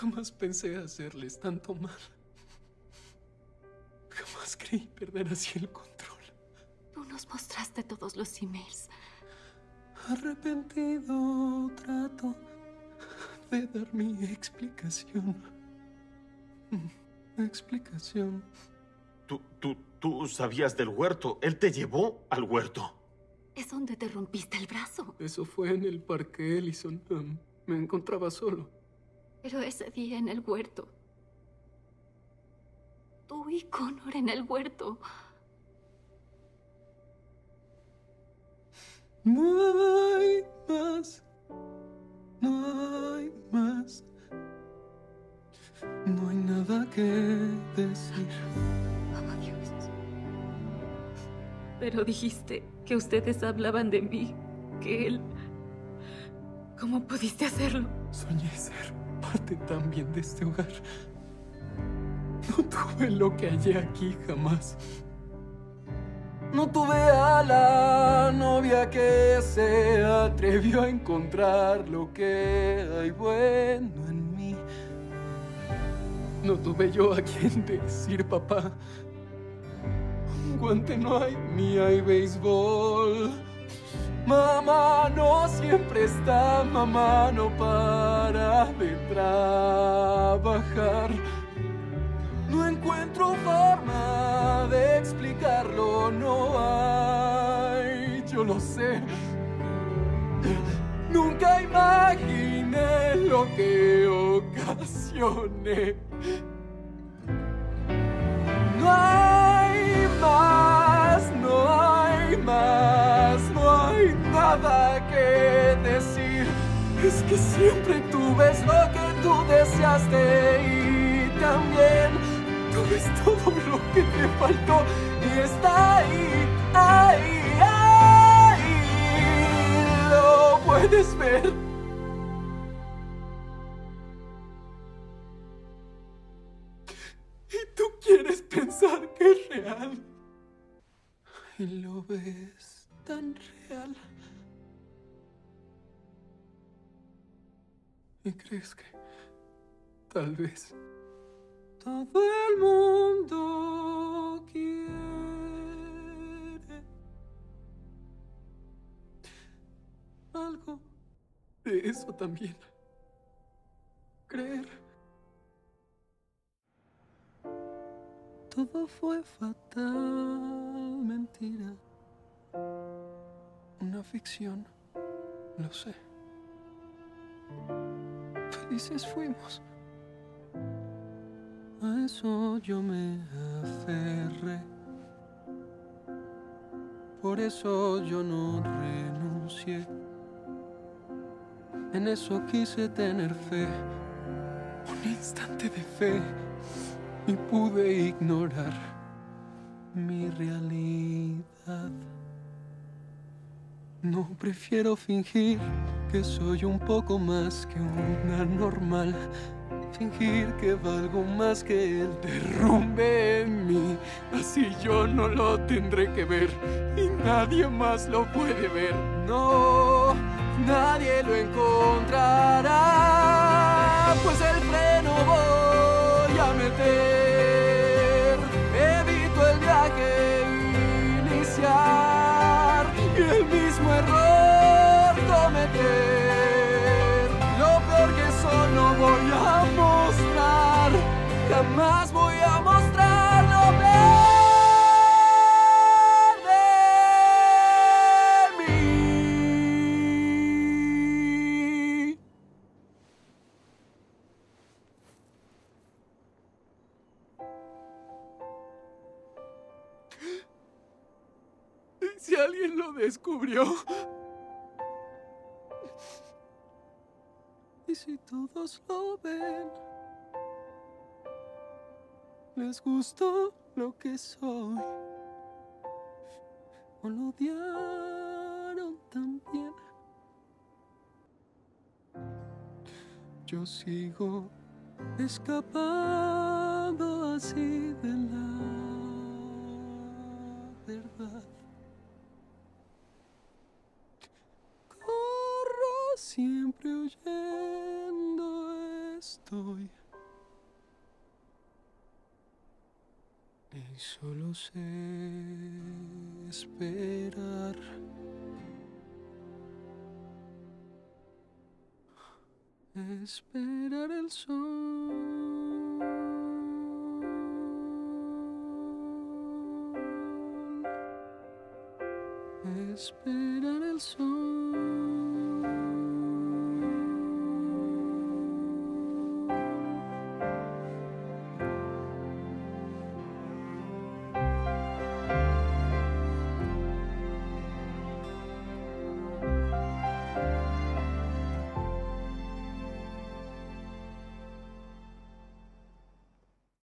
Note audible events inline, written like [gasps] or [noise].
Jamás pensé hacerles tanto mal. Jamás creí perder así el control. Tú nos mostraste todos los emails. Arrepentido trato de dar mi explicación. Explicación. Tú, tú, tú sabías del huerto. Él te llevó al huerto. Es donde te rompiste el brazo. Eso fue en el parque Ellison. Um, me encontraba solo. Pero ese día en el huerto. Tú y Connor en el huerto. No hay más. No hay más. No hay nada que decir. Oh, Dios. Pero dijiste que ustedes hablaban de mí, que él... ¿Cómo pudiste hacerlo? Soñé ser parte también de este hogar. No tuve lo que hallé aquí jamás. No tuve a la novia que se atrevió a encontrar lo que hay bueno en mí. No tuve yo a quien decir papá. Un guante no hay, ni hay béisbol. Mamá no siempre está, mamá no para de trabajar. No encuentro forma de explicarlo, no hay, yo lo sé. Nunca imaginé lo que ocasioné. Siempre tú ves lo que tú deseaste y también tú ves todo lo que te faltó y está ahí, ahí, ahí. Lo puedes ver. Y tú quieres pensar que es real. Y lo ves tan real. ¿Y crees que tal vez todo el mundo quiere algo de eso también? Creer. Todo fue fatal, mentira. Una ficción, lo sé. Felices fuimos. A eso yo me aferré. Por eso yo no renuncié. En eso quise tener fe. Un instante de fe. Y pude ignorar mi realidad. No prefiero fingir que soy un poco más que una normal. Fingir que valgo más que el derrumbe en mí. Así yo no lo tendré que ver y nadie más lo puede ver. No, nadie lo encontrará. Pues el freno voy a meter. Jamás voy a mostrar lo mí. [gasps] ¿Y si alguien lo descubrió? ¿Y si todos lo ven? ¿Les gustó lo que soy? ¿O lo odiaron también? Yo sigo escapando así de la verdad. Corro siempre oyendo estoy. Y solo sé esperar. Esperar el sol. Esperar el sol.